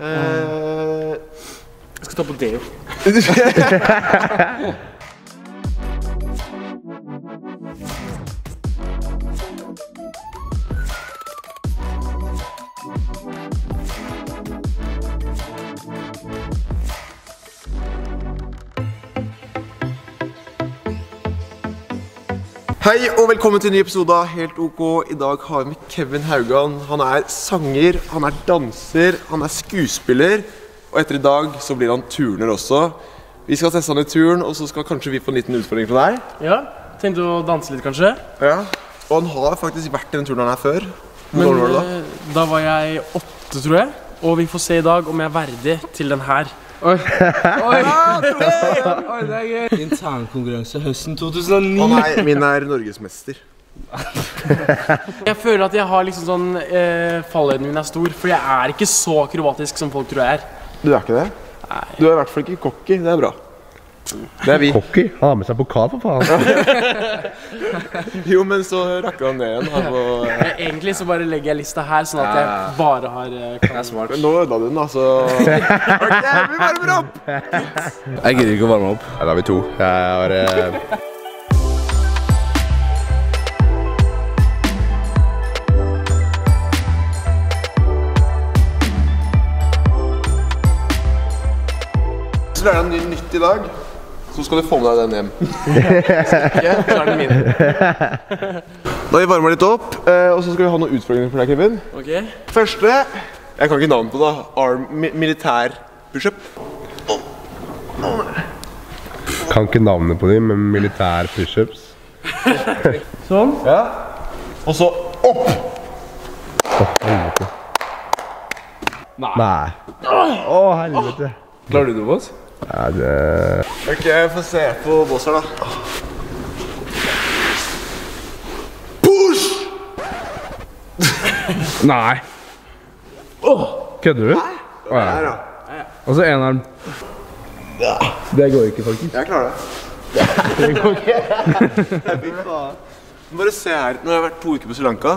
Eh, Jeg skal ta på deo. Hei og velkommen til en ny episode av Helt OK. I dag har vi med Kevin Haugan. Han er sanger, han er danser, han er skuespiller. Og etter i dag så blir han turner også. Vi skal teste han i turn, og så skal kanskje vi få en liten utfordring fra deg. Ja, Tenkte å danse litt, kanskje? Ja. Og han har faktisk vært i den turneren her før. Hvor Men var det da? eh, da var jeg åtte, tror jeg. Og vi får se i dag om jeg er verdig til den her. Internkonkurranse høsten 2009. Å nei, min er norgesmester. Jeg føler at jeg har liksom sånn eh, Fallhøyden min er stor, for jeg er ikke så akrobatisk som folk tror jeg er. Du er ikke det? Nei. Du er i hvert fall ikke cocky. Det er bra. Det er vi. Hockey? Han har med seg pokal, for faen. Jo, men så rakka han ned igjen. Han må, Eh, Egentlig så bare legger jeg lista her, sånn at jeg bare har eh, kan- Men nå ødela du den, altså. Ok, vi varmer opp! Jeg gidder ikke å varme opp. Her har vi to. Jeg har eh, Så lærer jeg en ny nytt i dag. Så skal du få med deg den hjem. Ikke, så er den min. Da har vi varma litt opp, eh, og så skal vi ha noen utfordringer for deg, Kevin. Ok? Første Jeg kan ikke navnet på det. Arm mi militær pushup. kan ikke navnet på dem, men militær pushups. Sånn. Ja. Og så opp! Helvete. Nei. Å, helvete. Klarer du det, Boss? Ja, det Ok, få se på boss her, da. Push! Nei. Kødder du? Å, ja. Her, da. Og så en arm. Det går ikke, faktisk. Jeg klarer det. Det går ikke. Fy faen. Bare se her. Nå har jeg vært to uker på Sri Lanka.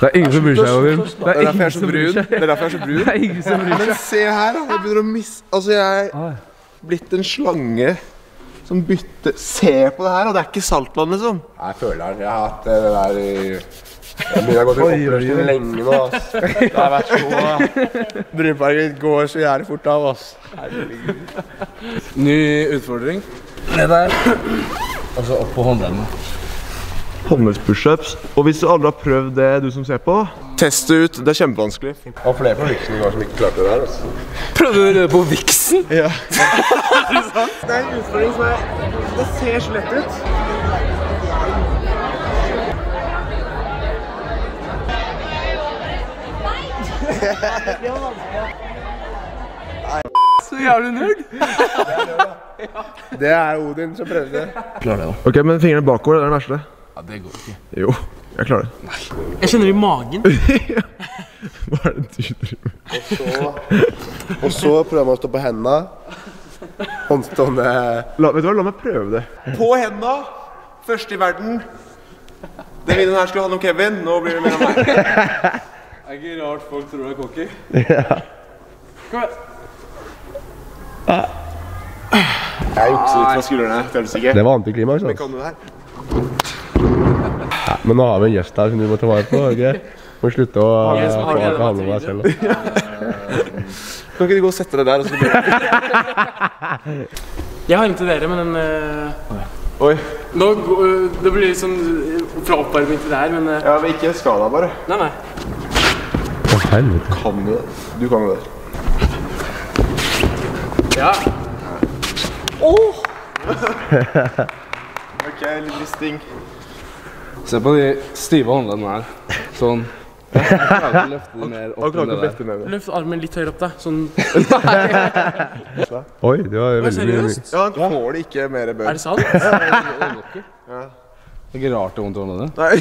Det er ingen som bryr seg, Joakim. Det er er derfor jeg er så brun. Det er derfor jeg er så brun. Det er ingen som bryr seg. Men se her, da. Jeg begynner å mis... Altså, jeg er blitt en slange som bytter Se på det her, og det er ikke saltvann, liksom. Jeg føler det. Jeg har hatt det der i Jeg begynner å gå til oppløsning lenge nå, ass. Det har vært så Brudparken går så jævlig fort av, ass. Herregud. Ny utfordring. Det der. Og så opp på håndleddet. Håndledds-pushups. Og hvis du aldri har prøvd det, du som ser på, test det ut. Det er kjempevanskelig. Og flere på Vixen i går som ikke klarte det der, altså. Prøvde du det på Vixen? Ja. det er en utfordring som er Det ser så lett ut. Nei. Så jævlig nerd. Det er Odin som prøvde. Klarer det, da. Ok, men fingrene bakover, det er den verste. Ja, det går ikke. Jo, jeg klarer det. Nei. Jeg kjenner det i magen. Hva er det du driver med? Og så prøver man å stå på hendene. Håndstående La, vet du hva, la meg prøve det. På henda. Første i verden. Den videoen her skulle handle om Kevin. Nå blir det mer om meg. Det er ikke rart folk tror det er cocky. Kom igjen. Jeg jukser litt fra skuldrene. Det var antiklimaks, altså. Kan du det her? Men nå har vi en gjest her som du må ta vare på. ok? Må slutte å handle om deg selv. Kan ikke du gå og sette deg der? Og så blir Jeg har en til dere, men den eh, Oi. Nå eh, Det blir litt sånn eh, fra oppvarming til det her, men eh, Ja, men ikke skada, bare. Nei, nei. Å, helvete. Kan du det? Du kan jo det. Ja. Ok, litt risting. Se på de stive håndleddene her. Sånn. Jeg klarer ikke å løfte de mer opp enn det der. Løft armen litt høyere opp, da. Sånn Oi, det var veldig mye. seriøst? Ja, han tåler ikke mer bør. Er det sant? ja. Det er ikke rart det er vondt i håndleddet. Nei.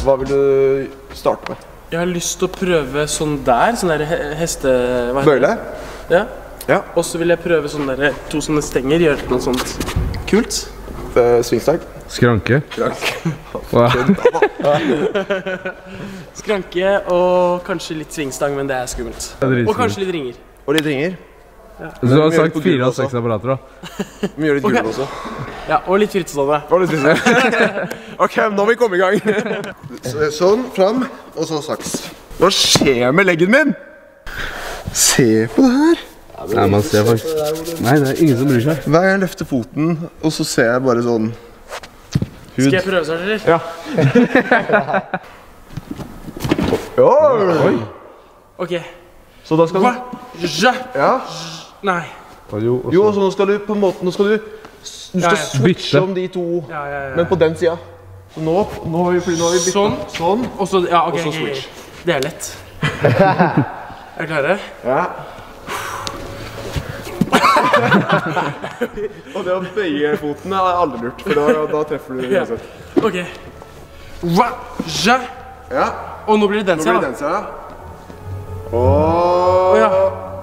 Hva vil du starte med? Jeg har lyst til å prøve sånn der. Sånn der heste... Hva heter Bøyle? det? Ja. Ja. Og så vil jeg prøve sånn der, to sånne stenger. Gjøre noe sånt kult. Svingstang? Skranke? Skranke. Skranke og kanskje litt svingstang, men det er skummelt. Det er Og kanskje litt ringer. Og litt ringer. Så du har sagt fire av seks apparater, da? Vi gjør litt gul okay. også. Ja, og litt frittstående. Og litt spise. ok, nå må vi komme i gang. Sånn, fram, og så saks. Hva skjer med leggen min? Se på det her. Nei, man ser faktisk Nei, det er ingen som bryr seg. Hver gang jeg løfter foten, og så ser jeg bare sånn Skal jeg prøve seg, eller? Ja. Oi. Ok. Så da skal du Ja. Ja. Nei. Jo, og så- nå skal du på en måte Nå skal du Du skal switche om de to, Ja, ja, ja. men på den sida. Så nå, nå har vi, nå har vi byttet. Sånn. Sånn. Og så Ja, OK. Og så ok, ok. switch. Det er lett. Er dere klare? Ja. Og det å bøye foten er aldri lurt, for da, da treffer du Ja. uansett. OK. Hva? Ja. Ja, Og nå blir det den nå blir det da. den sida. Åh. Å ja.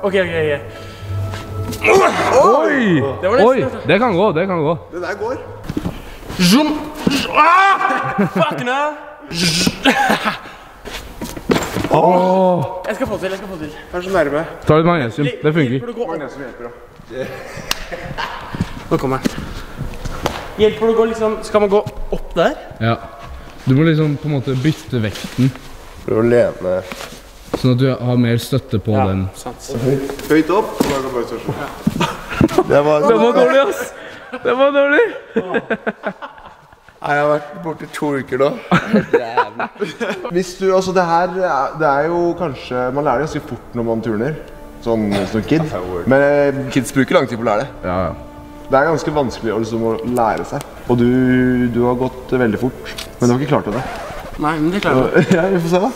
OK, OK. ok. Oi! Det var nesten, Oi! Det kan gå, det kan gå. Det der går. Zoom. Ah! Fuck no. Oh. Jeg skal få til. jeg skal få til. Er så nærme. Ta litt magnesium. Det funker. Magnesium hjelper, da. Nå kommer den. Hjelper det å gå liksom Skal man gå opp der? Ja. Du må liksom på en måte bytte vekten, Prøv å lene sånn at du har mer støtte på den. sant. høyt opp. større. Det var det var dårlig, ass! Det var dårlig! Nei, Jeg har vært borte to uker nå. Hvis du, altså det her er- Det er jo kanskje Man lærer ganske fort når man turner. Sånn som kid. Men eh, kids bruker lang tid på å lære det. Ja, ja. Det er ganske vanskelig å liksom, å lære seg. Og du, du har gått veldig fort. Men du har ikke klart det. Nei, men det klarer du. Ja, vi får se, da.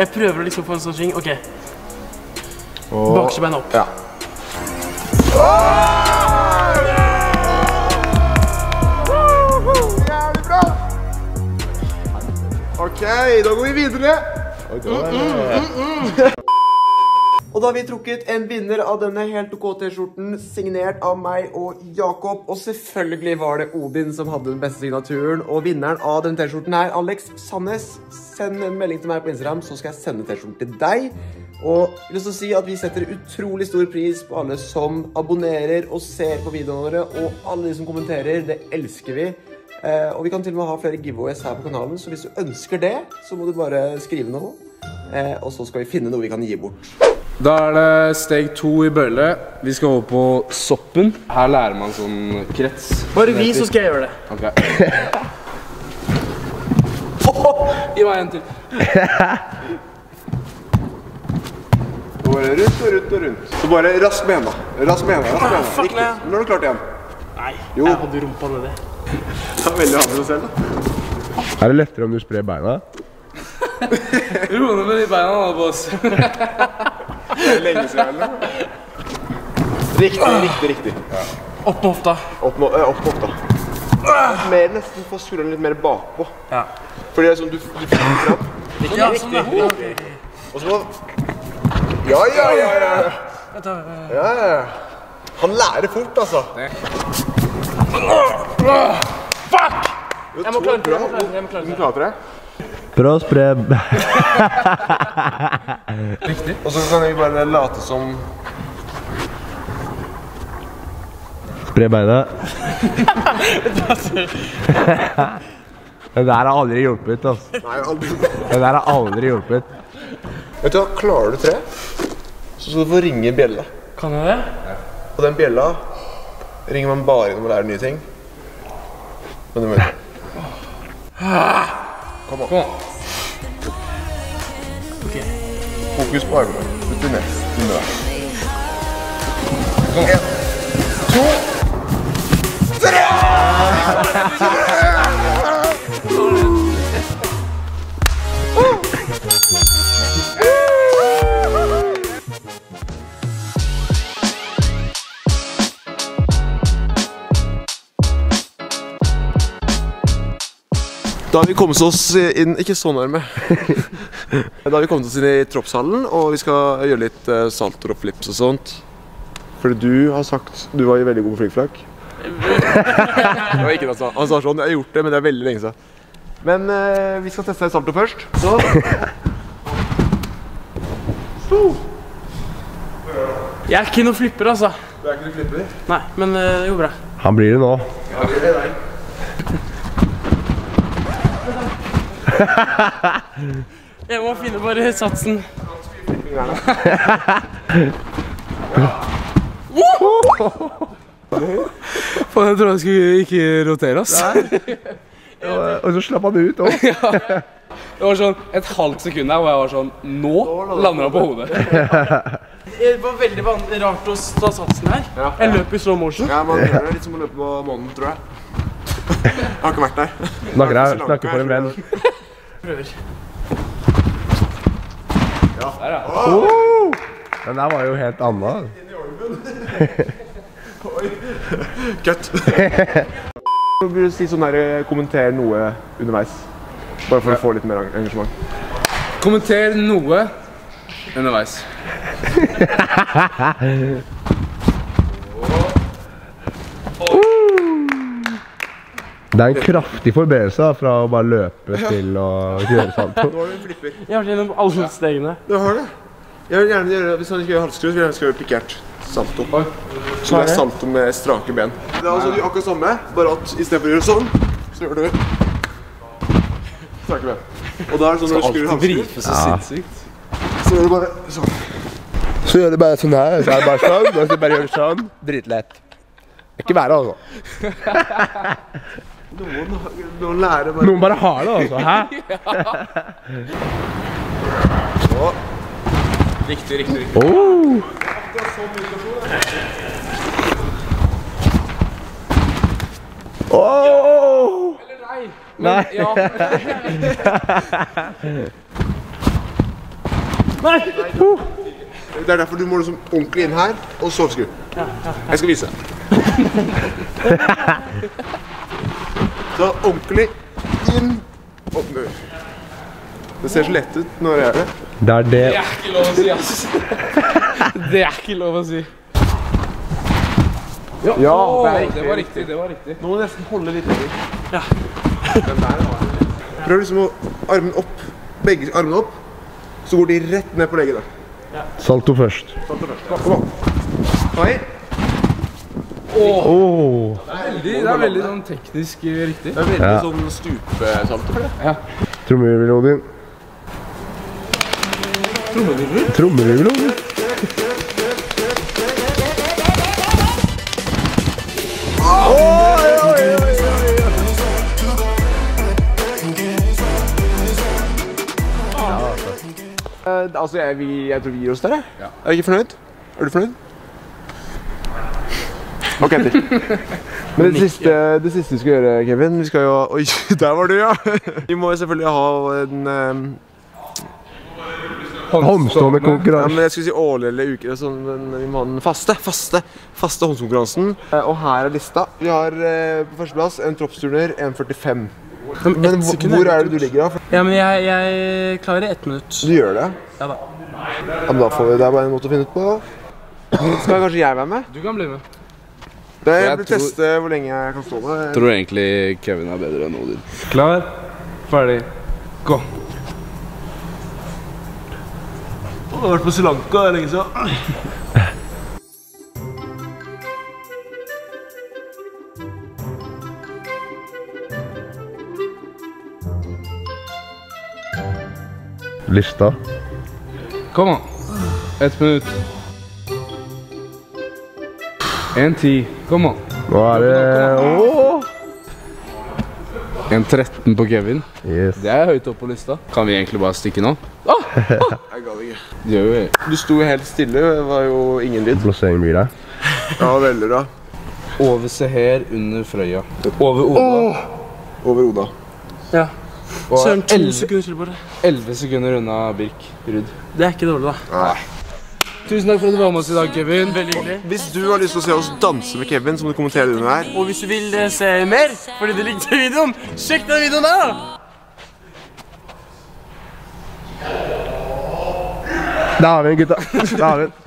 Jeg prøver å liksom få en sånn sving. OK. Og- Bakerste bein opp. Ja. OK, da går vi videre. Og da har vi trukket en vinner av denne helt OK T-skjorten, signert av meg og Jakob. Og selvfølgelig var det Odin som hadde den beste signaturen. Og vinneren av denne T-skjorten er Alex Sandnes. Send en melding til meg på Instagram, så skal jeg sende T-skjorten til deg. Og jeg vil også si at vi setter utrolig stor pris på alle som abonnerer og ser på videoene våre, og alle de som kommenterer. Det elsker vi. Eh, og vi kan til og med ha flere giveaways her på kanalen, så hvis du ønsker det, så må du bare skrive noe. Eh, og så skal vi finne noe vi kan gi bort. Da er det steg to i bølle. Vi skal over på soppen. Her lærer man sånn krets. Bare vi, så skal jeg gjøre det. Ok. Gi meg en til. Bare rundt og rundt og rundt. Så bare rask med henda. Rask med henda. Raskt med henda. Nå har du klart igjen. Nei, Jo. jeg hadde rumpa nedi. Det er veldig handel selv, da. Er det lettere om du sprer beina? Ro ned med de beina, da, boss. Lenge siden, eller? Riktig, riktig, riktig. Opp med hofta. Opp med eh, opp med hofta. Mer nesten få skuldrene litt mer bakpå. Ja. Fordi det er sånn du, du finner fram. Riktig, Ja, riktig, sånn, ja. Ja. Og så må Ja, ja, ja, ja. Eh, ja, ja. Han lærer fort, altså. Fuck! Jeg må klare det. Jeg må klare det. Jeg å spre Og så kan vi bare late som Spre beina. Den der har aldri hjulpet, altså. Nei, aldri. Den der har aldri hjulpet. Vet du hva, klarer du tre, så skal du få ringe bjella. Kan jeg det? Og den bjella ringer man bare når man lærer nye ting. Men du må Kom an. Ok. Fokus på armene. Litt ned. Under deg. En, Da har vi kommet oss inn Ikke så nærme. Da har vi kommet oss inn i troppshallen, og vi skal gjøre litt salter og flips og sånt. Fordi du har sagt du var veldig god på flikkflakk. det var ikke det han sa. Han sa sånn Jeg har gjort det, men det er veldig lenge siden. Men eh, vi skal teste salto først. Så Jeg er ikke noe flipper, altså. Du er ikke noen flipper? Nei, men eh, det går bra. Han blir det nå. Jeg må finne bare satsen. Faen, jeg trodde jeg skulle ikke rotere, ass. Og så slapp han ut òg. Det var sånn et halvt sekund der hvor jeg var sånn Nå lander han på hodet. Det var veldig rart å ta satsen her. Jeg løp i slow motion. Ja, man gjør det litt som å løpe på månen, tror jeg. Jeg har ikke vært der. Snakker, snakker for en venn. Prøver. Oh! Den der var jo helt anna. Oi. Så blir det si sånn der, eh, kommenter noe underveis. Bare for å få litt mer engasjement. Kommenter noe underveis. Det er en kraftig forbedrelse da, fra å bare løpe til å gjøre salto. Nå har du en flipper. Jeg har vært gjennom alle stegene. Du har det. Jeg vil gjerne gjøre, Hvis han ikke gjør halvskru, så vil jeg gjerne gjøre pikert salto. Så det er salto med strake ben. Det er altså akkurat samme, bare at istedenfor å gjøre sånn, så gjør du strake ben. Og da er det sånn når du skrur halvskru, Brife så sinnssykt. så gjør du bare sånn. Så gjør du bare sånn her, så er det bare sånn, og så bare gjør du sånn. Dritlett. Det er ikke verre, altså. Noen, noen lærer bare Noen bare har det, altså. Hæ? Riktig, riktig, riktig. Oh. Oh. Nei. nei. Ja, Det er derfor du må liksom ordentlig inn her, og så skru. Jeg skal vise. Så ordentlig inn og ned. Det ser så lett ut når jeg gjør det. Det er det. det er ikke lov å si, ass. Det er ikke lov å si. Ja, Åh, det er det var riktig. det var riktig. Nå må du nesten holde litt lenger. Ja. Prøv liksom å armen opp, begge armene opp, så går de rett ned på legget Ja. Salto først. Salto først. Ja. Kom kom. Oi. Oh. Veldig, det er veldig sånn teknisk riktig. Det er veldig Ja. sånn stupesamtale. Ja. det. Trommevirvel, Odin. Trommevirvel, Odin. Eh, altså, jeg, vi, jeg tror vi gir oss der, jeg. Er du ikke fornøyd? Er du fornøyd? Ok. Men det siste, det siste vi skal gjøre, Kevin Vi skal jo Oi, der var du, ja! Vi må jo selvfølgelig ha en um, Håndstående ja, konkurranse. men Jeg skulle si årlig eller uke, sånn, men vi må ha den faste. Faste faste håndkonkurransen. Eh, Og her er lista. Vi har eh, på førsteplass en troppsturner 1,45. Men hvor, er er det du ligger, da? Ja, men jeg, jeg klarer ett minutt. Du gjør det? Ja da. Ja, men da får vi, Det er bare en måte å finne ut på. Skal kanskje jeg være med? Du kan bli med. Det Jeg jeg vil tror- teste hvor lenge jeg kan stå der. Tror egentlig Kevin er bedre enn Odin. Klar, ferdig, gå. Jeg har vært på Sri Lanka det er lenge siden. Lista. Kom an. Ett minutt. En ti. Kom an. Nå er det Åh! En 13 på Kevin. Yes. Det er høyt opp på lista. Kan vi egentlig bare stikke nå? Jeg ga det ikke. Det. Du sto helt stille, det var jo ingen lyd. Plassering blir det. Ja, veldig bra. Over Seher, under Frøya. Over Oda. Over Oda. Ja. Søren, to 11, sekunder til bare. 11 sekunder unna Birk Ruud. Det er ikke dårlig, da. Tusen takk for at du var med oss i dag, Kevin. Veldig hyggelig. Hvis du har lyst til å se oss danse med Kevin, så må du kommentere det under her. Og hvis du vil eh, se mer fordi du likte videoen, sjekk den videoen der, da! Da har vi den, gutta. Da har vi den.